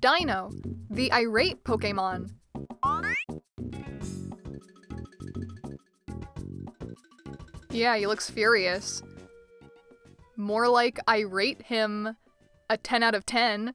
Dino, the irate Pokemon. Yeah, he looks furious. More like I rate him a 10 out of 10.